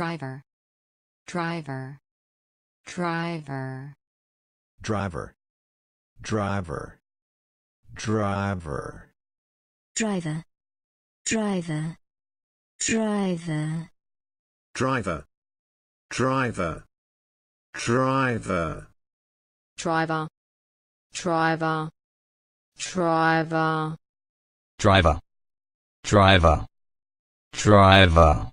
driver, driver, driver, driver, driver, driver, driver, driver, driver, driver, driver, driver, driver, driver, driver, driver, driver, driver.